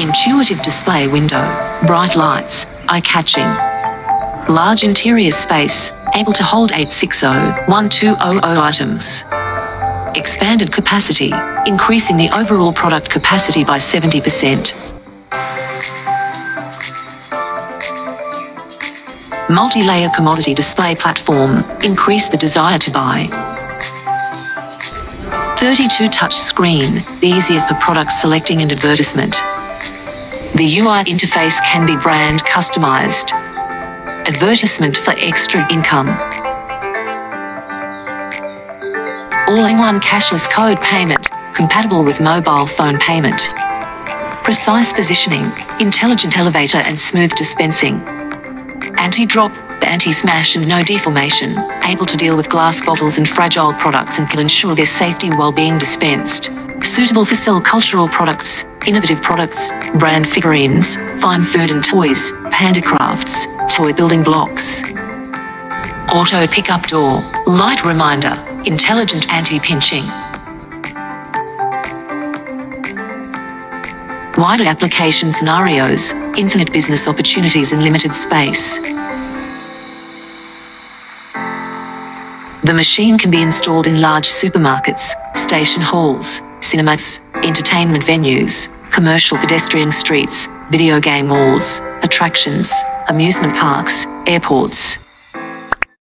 Intuitive display window, bright lights, eye-catching. Large interior space, able to hold 860-1200 items. Expanded capacity, increasing the overall product capacity by 70%. Multi-layer commodity display platform, increase the desire to buy. 32 touch screen, easier for product selecting and advertisement. The UI interface can be brand customized. Advertisement for extra income. All-in-one cashless code payment, compatible with mobile phone payment. Precise positioning, intelligent elevator and smooth dispensing. Anti-drop, anti-smash and no deformation, able to deal with glass bottles and fragile products and can ensure their safety while being dispensed. Suitable for sell cultural products, innovative products, brand figurines, fine food and toys, handicrafts, toy building blocks. Auto pickup door, light reminder, intelligent anti-pinching. Wider application scenarios, infinite business opportunities in limited space. The machine can be installed in large supermarkets, station halls, cinemas, entertainment venues, commercial pedestrian streets, video game malls, attractions, amusement parks, airports,